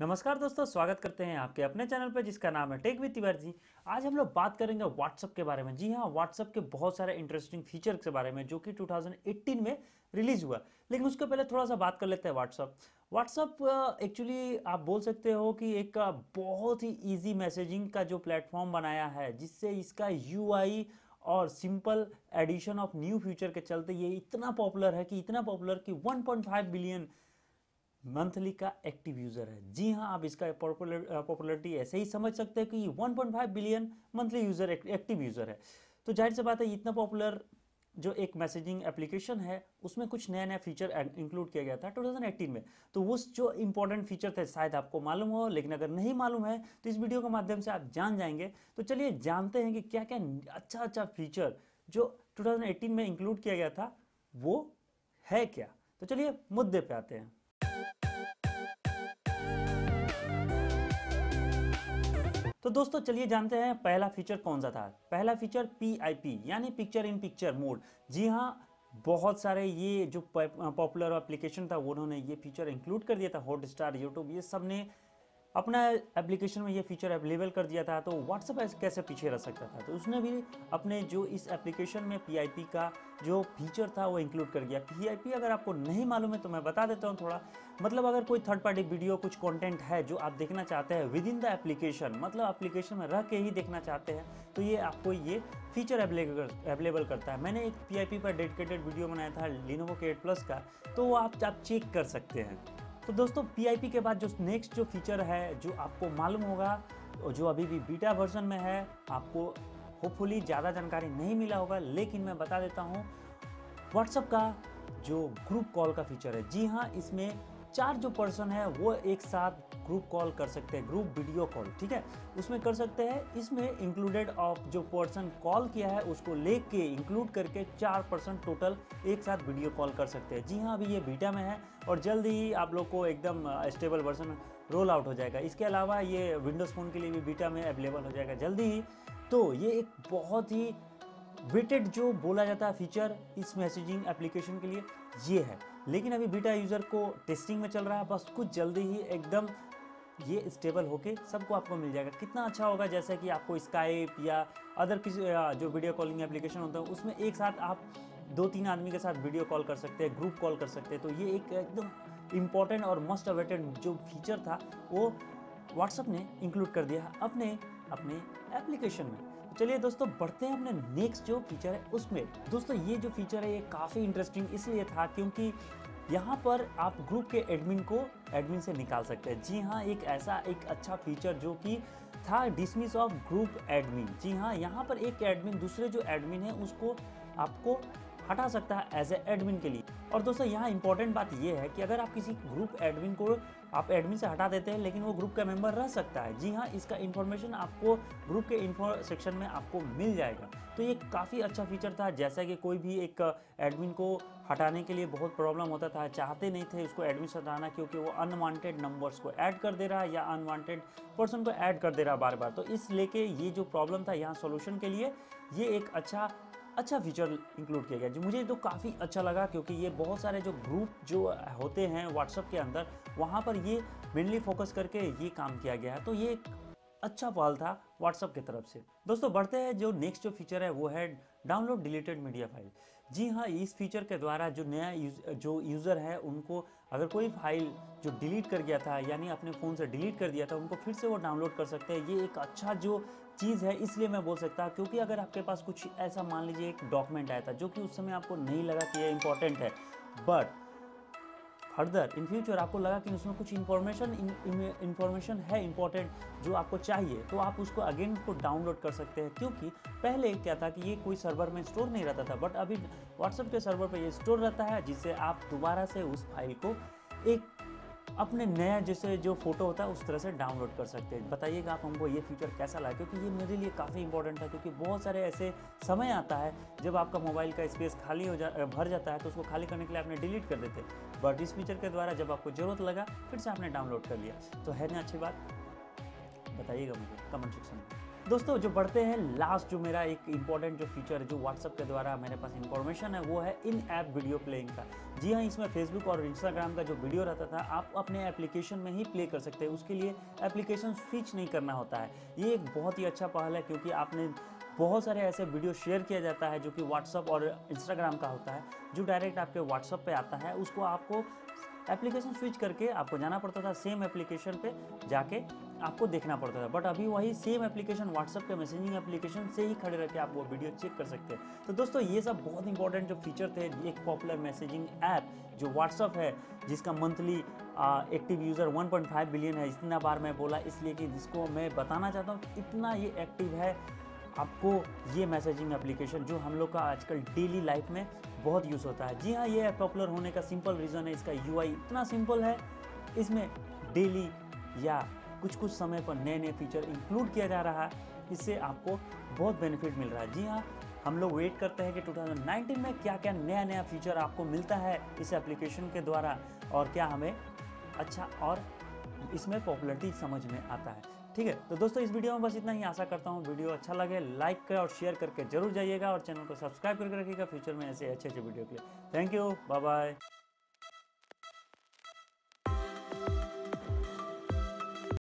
नमस्कार दोस्तों, स्वागत करते हैं आपके अपने चैनल पर जिसका नाम है टेक विद तिवारी जी। आज हम लोग बात करेंगे व्हाट्सअप के बारे में। जी हाँ व्हाट्सअप के बहुत सारे इंटरेस्टिंग फीचर के बारे में जो कि 2018 में रिलीज़ हुआ। लेकिन उसके पहले थोड़ा सा बात कर लेते हैं व्हाट्सअप व्हाट्सअप एक्चुअली आप बोल सकते हो कि एक बहुत ही ईजी मैसेजिंग का जो प्लेटफॉर्म बनाया है, जिससे इसका UI और simple addition of new feature के चलते ये इतना पॉपुलर है कि इतना पॉपुलर कि 1.5 बिलियन मंथली का एक्टिव यूज़र है। जी हाँ आप इसका पॉपुलर पॉपुलरिटी ऐसे ही समझ सकते हैं कि 1.5 billion monthly user active user है। तो ज़ाहिर सी बात है, इतना पॉपुलर जो एक मैसेजिंग एप्लीकेशन है, उसमें कुछ नया नया फीचर इंक्लूड किया गया था 2018 में। तो वो जो इंपॉर्टेंट फीचर थे, शायद आपको मालूम हो, लेकिन अगर नहीं मालूम है तो इस वीडियो के माध्यम से आप जान जाएँगे। तो चलिए जानते हैं कि क्या क्या अच्छा अच्छा फीचर जो 2018 में इंक्लूड किया गया था, वो है क्या? तो चलिए मुद्दे पे आते हैं। तो दोस्तों, चलिए जानते हैं पहला फीचर कौन सा था। पहला फीचर PIP यानी पिक्चर इन पिक्चर मोड जी हाँ बहुत सारे ये जो पॉपुलर एप्लीकेशन था, उन्होंने ये फीचर इंक्लूड कर दिया था। हॉट स्टार यूट्यूब ये सबने अपना एप्लीकेशन में ये फीचर अवेलेबल कर दिया था तो व्हाट्सअप कैसे पीछे रह सकता था? तो उसने भी अपने जो इस एप्लीकेशन में PIP का जो फीचर था वो इंक्लूड कर दिया। PIP अगर आपको नहीं मालूम है तो मैं बता देता हूँ थोड़ा। मतलब अगर कोई थर्ड पार्टी वीडियो कुछ कंटेंट है जो आप देखना चाहते हैं विद इन द एप्लीकेशन मतलब एप्लीकेशन में रह के ही देखना चाहते हैं तो ये आपको ये फीचर अवेलेबल करता है। मैंने एक PIP पर डेडिकेटेड वीडियो बनाया था लिनोवो के प्लस का तो आप, आप चेक कर सकते हैं। तो दोस्तों पीआईपी के बाद जो नेक्स्ट जो फीचर है, जो आपको मालूम होगा जो अभी भी बीटा वर्जन में है, आपको होपफुली ज़्यादा जानकारी नहीं मिला होगा, लेकिन मैं बता देता हूँ व्हाट्सअप का जो ग्रुप कॉल का फीचर है। जी हाँ इसमें चार जो पर्सन है, वो एक साथ ग्रुप कॉल कर सकते हैं ग्रुप वीडियो कॉल ठीक है? उसमें कर सकते हैं, इसमें इंक्लूडेड ऑफ़ जो पर्सन कॉल किया है, उसको लेके इंक्लूड करके चार पर्सन टोटल एक साथ वीडियो कॉल कर सकते हैं। जी हाँ अभी ये बीटा में है और जल्द ही आप लोग को एकदम स्टेबल वर्जन रोल आउट हो जाएगा। इसके अलावा ये विंडोज़ फ़ोन के लिए भी बीटा में अवेलेबल हो जाएगा जल्दी ही। तो ये एक बहुत ही वेटेड जो बोला जाता है फीचर इस मैसेजिंग एप्लीकेशन के लिए, ये है। लेकिन अभी बीटा यूज़र को टेस्टिंग में चल रहा है, बस कुछ जल्दी ही एकदम ये स्टेबल होके सबको आपको मिल जाएगा। कितना अच्छा होगा, जैसे कि आपको स्काइप या अदर किसी जो वीडियो कॉलिंग एप्लीकेशन होता है, उसमें एक साथ आप दो तीन आदमी के साथ वीडियो कॉल कर सकते हैं ग्रुप कॉल कर सकते हैं। तो ये एक एकदम इंपॉर्टेंट और मस्ट अवेटेड जो फीचर था, वो व्हाट्सअप ने इंक्लूड कर दिया अपने अपने एप्लीकेशन में। चलिए दोस्तों, बढ़ते हैं अपने नेक्स्ट जो फीचर है उसमें। दोस्तों, ये जो फीचर है, ये काफ़ी इंटरेस्टिंग इसलिए था क्योंकि यहाँ पर आप ग्रुप के एडमिन को एडमिन से निकाल सकते हैं। जी हाँ एक ऐसा एक अच्छा फीचर जो कि था डिसमिस ऑफ़ ग्रुप एडमिन जी हाँ यहाँ पर एक एडमिन दूसरे जो एडमिन है, उसको आपको हटा सकता है एज ए एडमिन के लिए। और दोस्तों, यहाँ इंपॉर्टेंट बात यह है कि अगर आप किसी ग्रुप एडमिन को आप एडमिन से हटा देते हैं, लेकिन वो ग्रुप का मेंबर रह सकता है। जी हाँ इसका इन्फॉर्मेशन आपको ग्रुप के इन्फो सेक्शन में आपको मिल जाएगा। तो ये काफ़ी अच्छा फीचर था। जैसा कि कोई भी एक एडमिन को हटाने के लिए बहुत प्रॉब्लम होता था, चाहते नहीं थे उसको एडमिन से हटाना, क्योंकि वो अनवांटेड नंबर्स को ऐड कर दे रहा है या अनवांटेड पर्सन को ऐड कर दे रहा है बार बार तो इस लेके ये जो प्रॉब्लम था यहाँ सोल्यूशन के लिए, ये एक अच्छा अच्छा फीचर इंक्लूड किया गया। जो मुझे तो काफ़ी अच्छा लगा क्योंकि ये बहुत सारे जो ग्रुप जो होते हैं व्हाट्सअप के अंदर वहाँ पर ये मेनली फोकस करके ये काम किया गया है। तो ये अच्छा पहल था व्हाट्सअप की तरफ़ से। दोस्तों बढ़ते हैं जो नेक्स्ट जो फीचर है वो है डाउनलोड डिलीटेड मीडिया फ़ाइल जी हाँ इस फीचर के द्वारा जो नया यूज़, जो यूज़र है उनको अगर कोई फ़ाइल जो डिलीट कर गया था यानी अपने फ़ोन से डिलीट कर दिया था उनको फिर से वो डाउनलोड कर सकते हैं। ये एक अच्छा जो चीज़ है, इसलिए मैं बोल सकता क्योंकि अगर आपके पास कुछ ऐसा मान लीजिए एक डॉक्यूमेंट आया था, जो कि उस समय आपको नहीं लगा कि यह इंपॉर्टेंट है बट फर्दर इन फ्यूचर आपको लगा कि उसमें कुछ इन्फॉर्मेशन इन्फॉर्मेशन है इंपॉर्टेंट जो आपको चाहिए तो आप उसको अगेन को डाउनलोड कर सकते हैं, क्योंकि पहले क्या था कि ये कोई सर्वर में स्टोर नहीं रहता था बट अभी व्हाट्सएप के सर्वर पर ये स्टोर रहता है, जिससे आप दोबारा से उस फ़ाइल को एक अपने नया जैसे जो फ़ोटो होता है, उस तरह से डाउनलोड कर सकते हैं। बताइएगा आप हमको ये फीचर कैसा लगा? क्योंकि ये मेरे लिए काफ़ी इंपॉर्टेंट है क्योंकि बहुत सारे ऐसे समय आता है, जब आपका मोबाइल का स्पेस खाली हो जा, भर जाता है तो उसको खाली करने के लिए आपने डिलीट कर देते बट इस फीचर के द्वारा जब आपको ज़रूरत लगा, फिर से आपने डाउनलोड कर लिया। तो है ना, अच्छी बात? बताइएगा मुझे कमेंट सेक्शन में। दोस्तों, जो बढ़ते हैं लास्ट जो मेरा एक इंपॉर्टेंट जो फीचर है, जो व्हाट्सअप के द्वारा मेरे पास इंफॉर्मेशन है, वो है इन ऐप वीडियो प्लेइंग का। जी हाँ इसमें फेसबुक और इंस्टाग्राम का जो वीडियो रहता था, आप अपने एप्लीकेशन में ही प्ले कर सकते हैं। उसके लिए एप्लीकेशन स्विच नहीं करना होता है। ये एक बहुत ही अच्छा पहल है, क्योंकि आपने बहुत सारे ऐसे वीडियो शेयर किया जाता है, जो कि व्हाट्सअप और इंस्टाग्राम का होता है, जो डायरेक्ट आपके व्हाट्सअप पे आता है। उसको आपको एप्लीकेशन स्विच करके आपको जाना पड़ता था सेम एप्लीकेशन पे जाके आपको देखना पड़ता था। बट अभी वही सेम एप्लीकेशन व्हाट्सअप के मैसेजिंग एप्लीकेशन से ही खड़े रह के आप वो वीडियो चेक कर सकते हैं। तो दोस्तों, ये सब बहुत इंपॉर्टेंट जो फीचर थे, एक पॉपुलर मैसेजिंग ऐप जो व्हाट्सअप है, जिसका मंथली एक्टिव यूज़र 1.5 बिलियन है, इतना बार मैं बोला, इसलिए कि जिसको मैं बताना चाहता हूँ, इतना ये एक्टिव है, आपको ये मैसेजिंग एप्लीकेशन जो हम लोग का आजकल डेली लाइफ में बहुत यूज़ होता है। जी हाँ ये पॉपुलर होने का सिंपल रीज़न है, इसका UI इतना सिंपल है, इसमें डेली या कुछ कुछ समय पर नए नए फीचर इंक्लूड किया जा रहा है, इससे आपको बहुत बेनिफिट मिल रहा है। जी हाँ हम लोग वेट करते हैं कि 2019 में क्या क्या नया नया फीचर आपको मिलता है इस एप्लीकेशन के द्वारा और क्या हमें अच्छा और इसमें पॉपुलरिटी समझ में आता है। ठीक है तो दोस्तों, इस वीडियो में बस इतना ही। आशा करता हूँ वीडियो अच्छा लगे। लाइक करें और शेयर करके ज़रूर जाइएगा और चैनल को सब्सक्राइब करके रखिएगा फ्यूचर में ऐसे अच्छे अच्छे वीडियो के लिए। Thank you bye bye